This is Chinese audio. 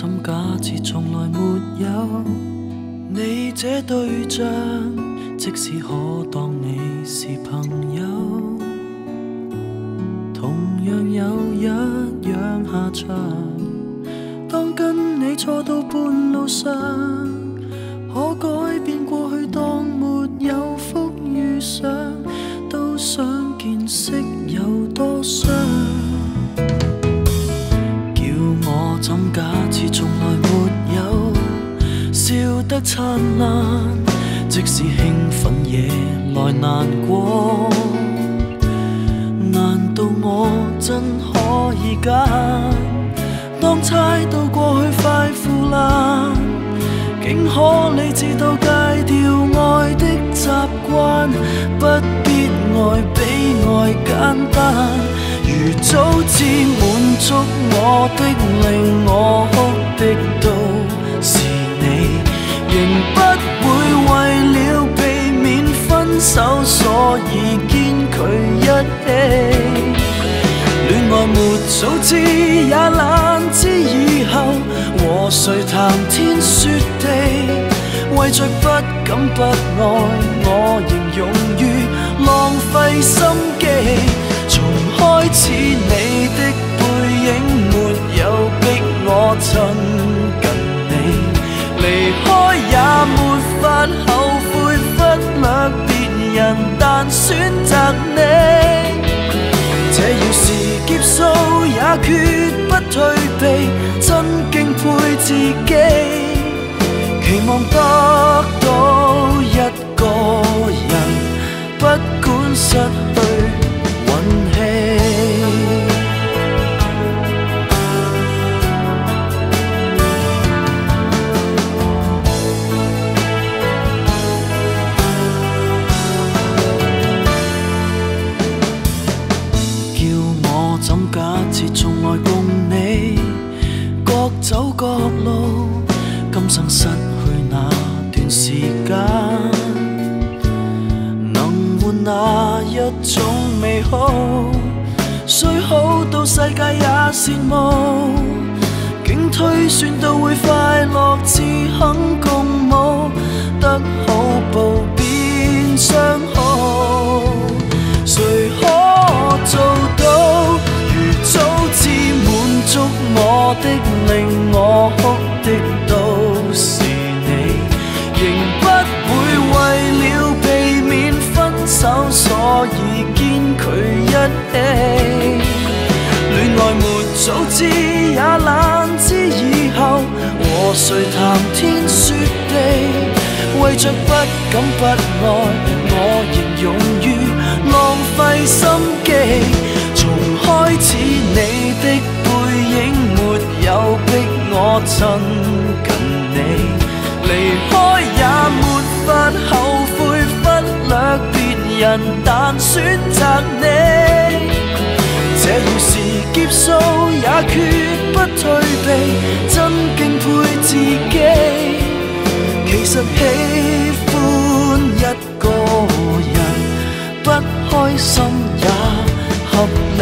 怎假設從來沒有你這對象，即使可當你是朋友，同樣有一樣下場。當跟你錯到半路上，可改變過去，當沒有福遇上，都想見識有多傷。笑得灿烂，即使兴奋也来难过。难道我真可以拣？当猜到过去快腐烂，竟可理智到戒掉爱的习惯，不必爱比爱简单。如早知满足我的，灵手，所以坚拒一起。恋爱没早知，也懒知以后和谁谈天说地，为着不敢不爱，我仍勇于浪费心机。从开始你的背影没有逼我亲近你，离开也没法但选择你。这要是劫数，也决不退避，真敬佩自己，期望得走各路，今生失去那段时间，能换那一种美好，虽好到世界也羡慕，竟推算到会快乐一起。恋爱没早知，也懒知以後和誰談天說地，為着不敢不愛，我仍勇於浪費心機。從開始你的背影沒有逼我亲近你，離開也没法後悔忽略別人，但選擇你。这要是结束，也绝不退避，真敬佩自己。其实喜欢一个人，不开心也合理，